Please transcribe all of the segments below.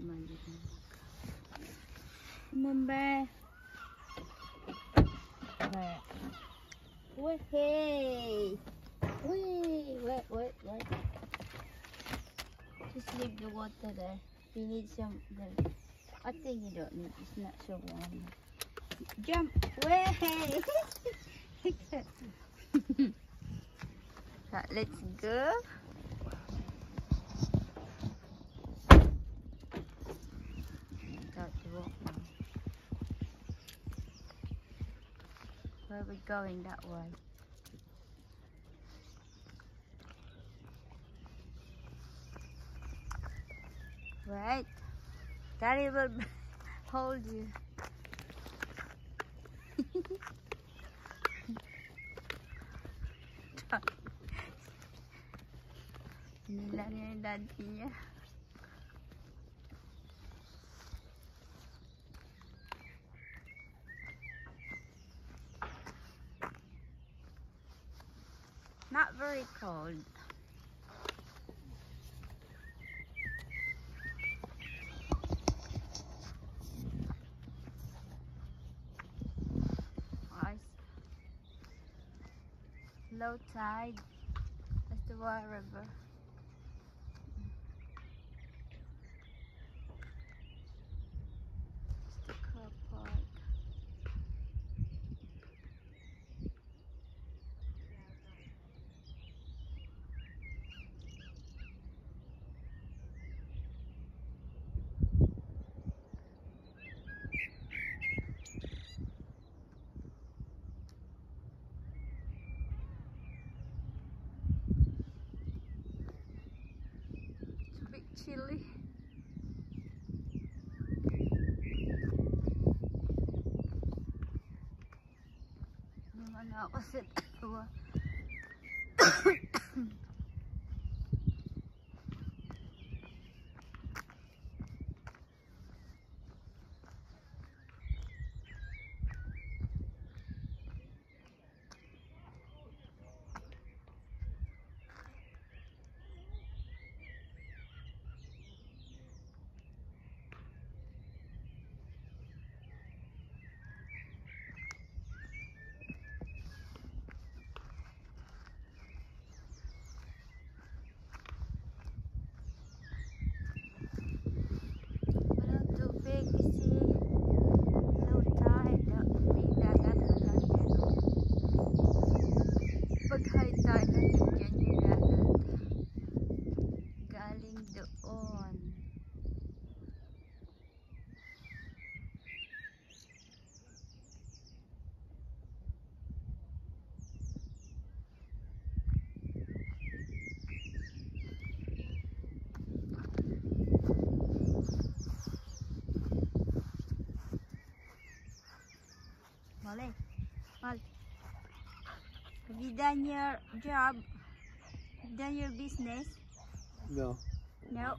maliit na baka. Remember? There. Wait, hey! Wait, wait, wait, wait. Just leave the water there. You need some, then I think you don't need. It's not so warm. Jump! Way! right, let's go. Got to walk now. Where are we going that way? Right. Daddy will hold you. Nila daddy. Not very cold. Ice. Low tide. That's the River. It's the car park. It's a bit chilly. Naman ako sa tawa. Walang tubig kasi low tide. May dagat hanggang dyan. oh. Pag high tide, hanggang dyan yung dagat. Galing doon. Molly, Molly. Have you done your job? Done your business? No. No.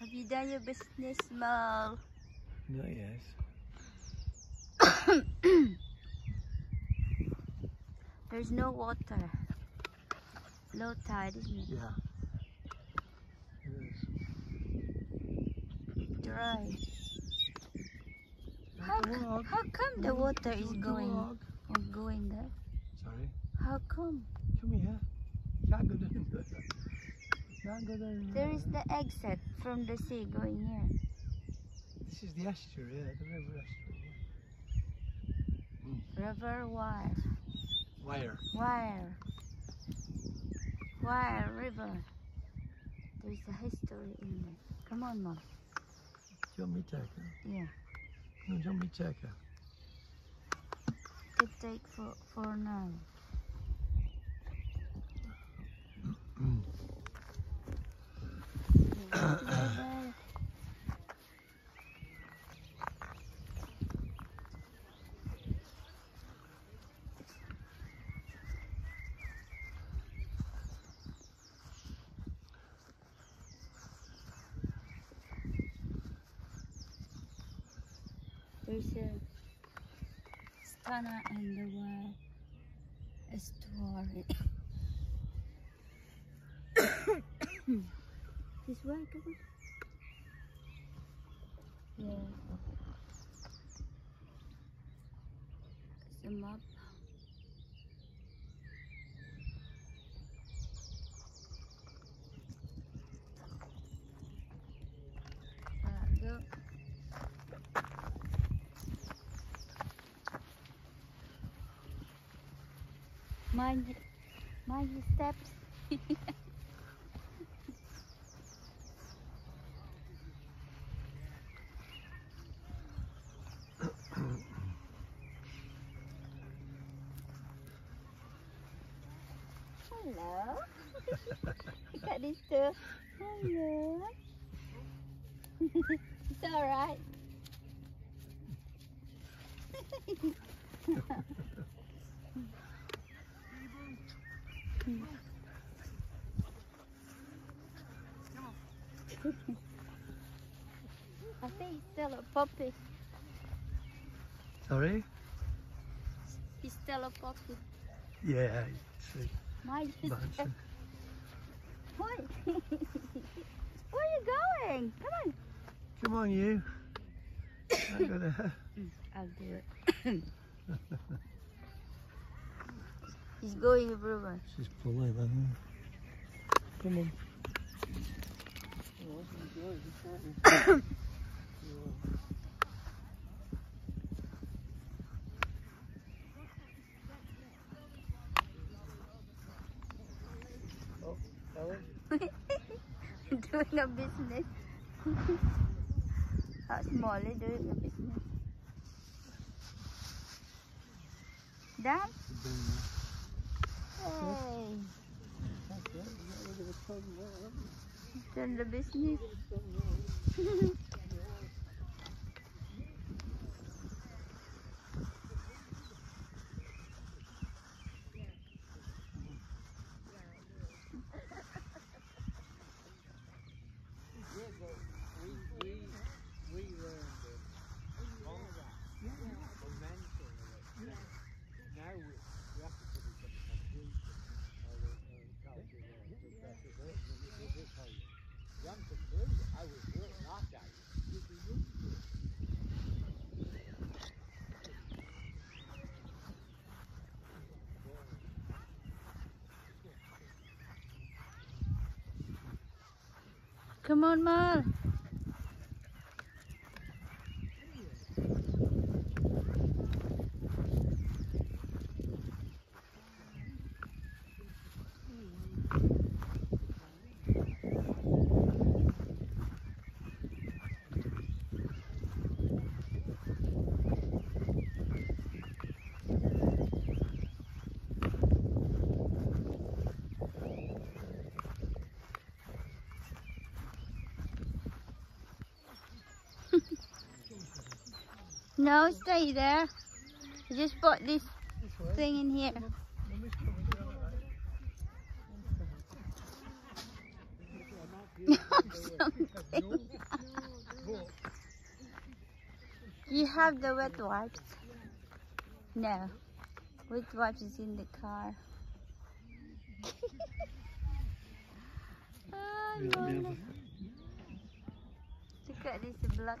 Have you done your business, Mal? Not yet. There's no water. Low tide, isn't it? Yeah. It is. Dry. How, how come the water is going log. going there? Sorry. How come? Come here. Can't go down. Can't go down There is the exit from the sea going here. This is the estuary, yeah, the river estuary. Hmm. River wire. Wire. Wire. Wire river. There's a history in it. Come on, Mom. Do you want me to take her? Yeah. Do you want me to take her? To take for, for now. there's a Stana and the were a story. this way, we? Yeah. It's a map. Mind, mind your steps. Hello. Look at this too. Hello. it's alright. I think he's still a puppy. Sorry? He's still a puppy. Yeah, see, My Manson. What? Where are you going? Come on. Come on, you. I gotta. Mm, I'll do it. He's going everywhere. She's pulling, man. Come on. Oh, doing a business. That's Molly doing a business. Dan? Doing the Come on, Mal. No, stay there. I just put this thing in here. Mummy's coming down you have the wet wipes? No. Wet wipes is in the car. oh, no, yeah. no. Look at this block.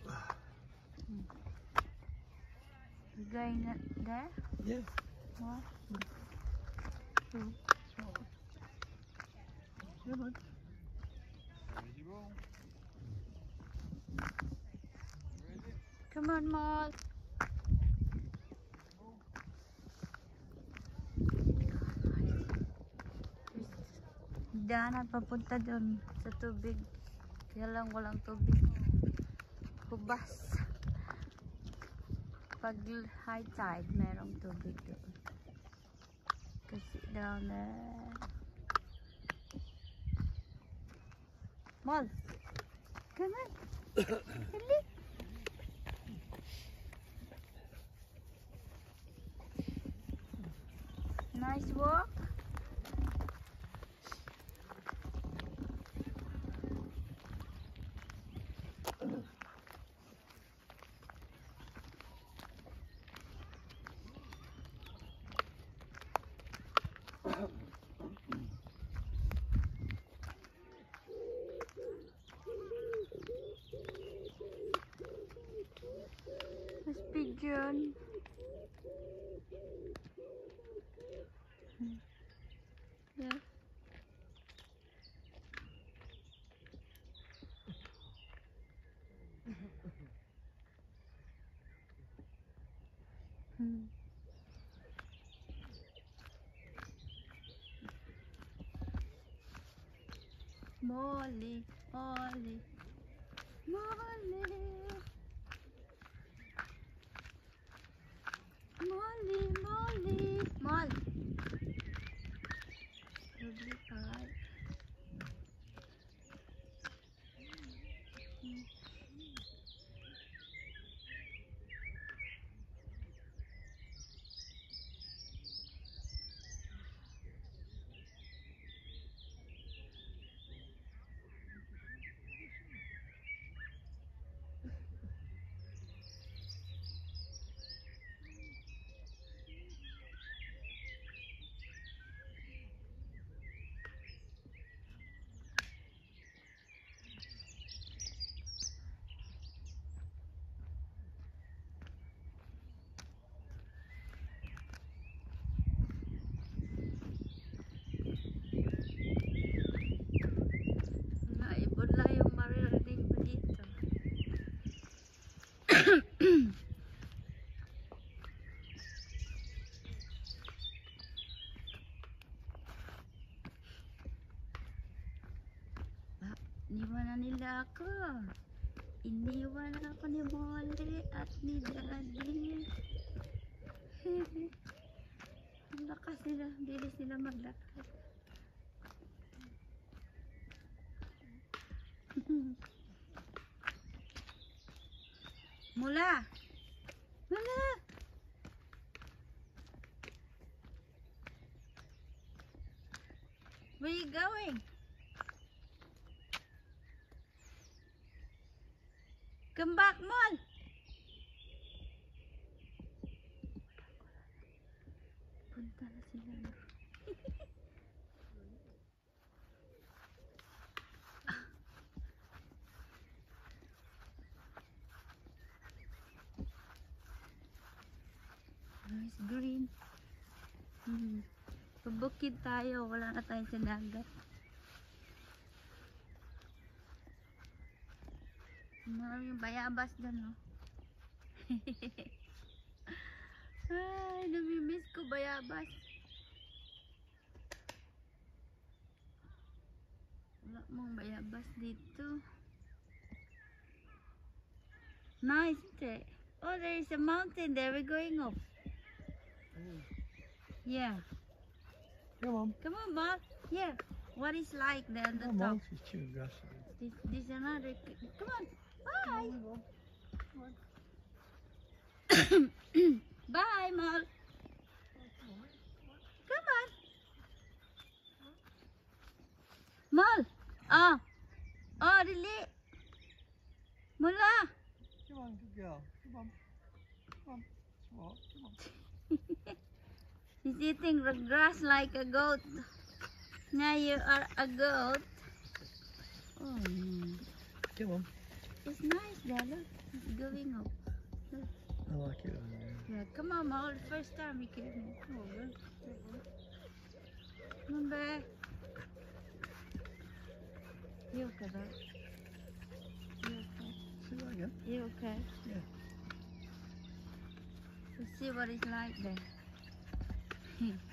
going in there? Yeah. What? Come on. Come on, Maul. Daanan papunta doon sa tubig. Kaya lang walang tubig. Hubas. Pag high tide, merong tubig doon. Kasi down there. Maul. Come on. Dali. Nice walk. Mas pigeon. Yeah. Hmm. Molly, Molly, Molly. Nila ako. Iniwan ako ni Molly at ni Daddy. Lakas nila. Bilis nila maglakad. Mula. Mula. Where you going? Green. Hmm. Pabukid tayo, wala na tayo sa dagat. Maraming bayabas dyan, no? Ay, namimiss ko bayabas. Wala mong bayabas dito. Nice, it? Oh, there is a mountain there. We're going up. Yeah. Come on. Come on, Bob. Yeah. What is like there on the Come top? on. She's chewing grass. This, this another. Come on. Bye. Bye, Mol. Come on. Mol. Oh. Oh, dili. Mula. Come on, good girl. Come on. Come on. Smart. Come on. Eating the grass like a goat. Now you are a goat. Oh, no. Come on. It's nice there, look. It's going up. I like it. Yeah, come on, Mol. First time we came. Come on, girl. Come on back. You okay, babe? You okay? See that again? You okay? Yeah. Let's see what it's like there. Hmm.